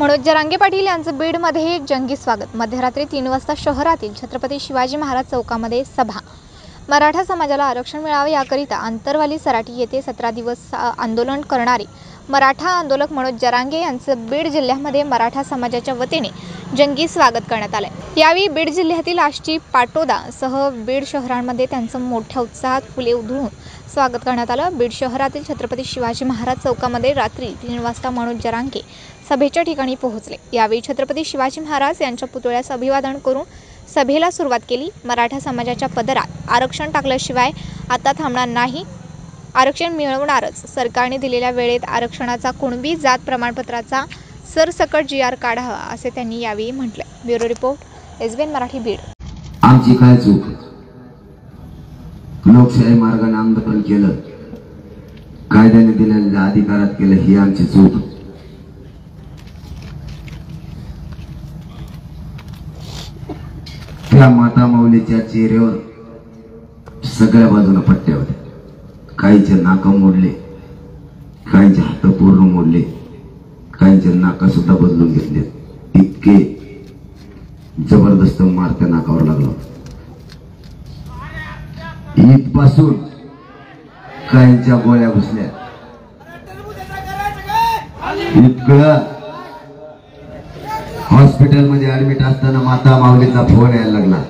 मनोज जरांगे पाटील यांचं बीडमध्ये जंगी स्वागत. मध्यरात्री तीन वाजता शहरातील छत्रपती शिवाजी महाराज चौकामध्ये सभा. मराठा समाजाला आरक्षण मिळावे याकरिता आंतरवाली सराठी येथे सतरा दिवस आंदोलन करणारे मराठा आंदोलक मनोज जरांगे यांचं बीड जिल्ह्यामध्ये मराठा समाजाच्या वतीने जंगी स्वागत करण्यात आलंय. यावेळी बीड जिल्ह्यातील आष्टी पाटोदा सह बीड शहरांमध्ये त्यांचं मोठ्या उत्साहात फुले उधळून स्वागत करण्यात आलं. बीड शहरातील छत्रपती शिवाजी महाराज चौकामध्ये रात्री तीन वाजता मनोज जरांगे सभेच्या ठिकाणी पोहोचले. यावेळी छत्रपती शिवाजी महाराज यांच्या पुतळ्यास अभिवादन करून सभेला सुरुवात केली. मराठा समाजाच्या पदरात आरक्षण टाकल्याशिवाय आता थांबणार नाही. आरक्षण मिळवणारच. सरकारने दिलेल्या वेळेत आरक्षणाचा कुणबी जात प्रमाणपत्राचा सरसकट जी आर काढावा असे त्यांनी यावेळी म्हटले. Bureau report S Marathi Beed. आमची काय चूक लोकशाही मार्गाने आंदोलन केलं. कायद्याने दिलेल्या अधिकारात केलं ही आमची चूक त्या माता माऊलीच्या चेहऱ्यावर सगळ्या बाजूला पट्ट्या होत्या. काहींचे नाक मोडले काहींचे हात पूर्ण मोडले काहींचे नाका सुद्धा बदलून घेतले. इतके जबरदस्त मार त्या नाकावर लागला इथपासून काहींच्या गोळ्या घुसल्या. इतकं हॉस्पिटलमध्ये ऍडमिट असताना माता माऊलीचा फोन यायला लागला.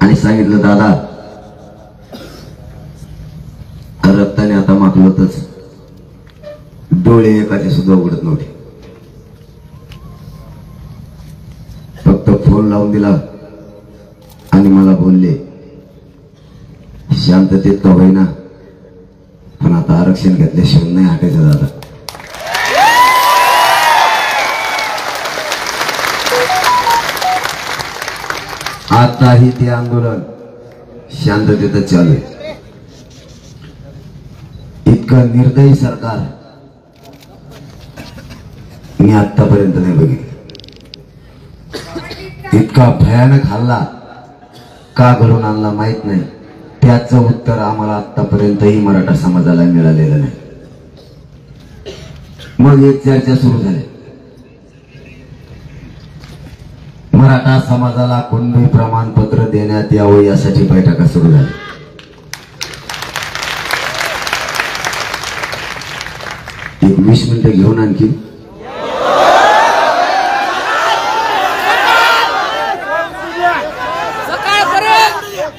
आणि सांगितलं दादा रक्ताने आता मागलोतच डोळे एकाचे सुद्धा उघडत नव्हते. फक्त फोन लावून दिला आणि मला बोलले शांततेत का होईना पण आता आरक्षण घेतल्याशिवाय नाही हटायचं दादा. आताही ते आंदोलन शांततेतच चालू आहे. इतकं निर्दयी सरकार मी आतापर्यंत नाही बघितलं. इतका भयानक हल्ला का घडून आणला माहीत नाही. त्याचं उत्तर आम्हाला आतापर्यंतही मराठा समाजाला मिळालेलं नाही. मग एक चर्चा सुरू झाली. मराठा समाजाला कुणबी प्रमाणपत्र देण्यात यावं यासाठी बैठका सुरू झाल्या एक वीस मिनिटं घेऊन आणखी.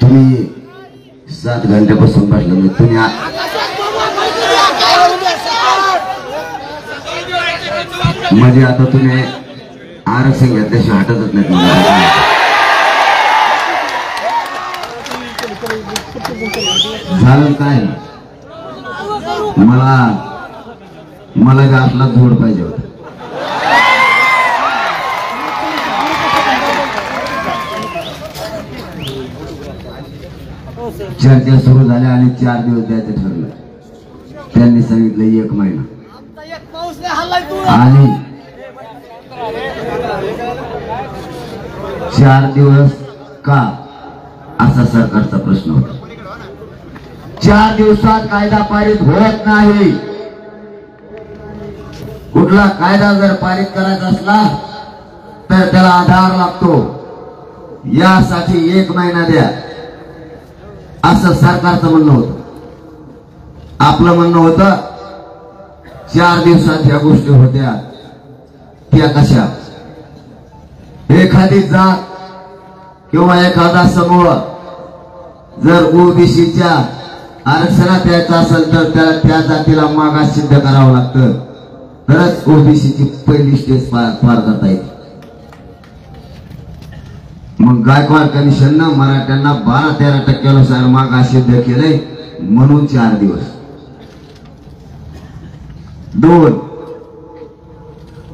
तुम्ही सात घंट्यापासून बसला नाही तुम्ही म्हणजे आता तुम्ही आरक्षण घेतल्याशिवाय हटतच नाही झालं काय? मला मला गातला आपला जोड पाहिजे होता. चर्चा सुरू झाल्या आणि चार दिवस द्यायचं ठरलं. त्यांनी सांगितलं एक महिना. आणि चार दिवस का? असा सरकारचा प्रश्न होता. चार दिवसात कायदा पारित होत नाही. कुठला कायदा जर पारित करायचा असला तर त्याला आधार लागतो. यासाठी एक महिना द्या. असं सरकारचं म्हणणं होतं. आपलं म्हणणं होतं चार दिवसात ह्या गोष्टी होत्या. त्या कशा? एखादी जात किंवा एखादा समूह जर ओबीसीच्या आरक्षणात यायचं असेल तर त्याला त्या जातीला मागास सिद्ध करावं लागतं. तरच ओबीसीची पहिली स्टेज पार पार करता येते मग गायकवाड कमिशननं मराठ्यांना बारा तेरा टक्क्यानुसार मागास सिद्ध केलंय म्हणून चार दिवस. दोन.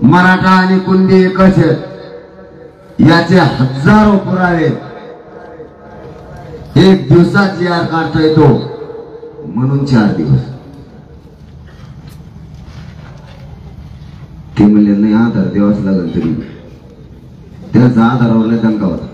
मराठा आणि कुंडी एकच याचे हजारो पुरावे एक दिवसात जी काढता येतो म्हणून चार दिवस ते म्हणले नाही आधार देवाच लागल तरी त्याचा आधारावर लय दंगा होता.